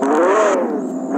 Oh!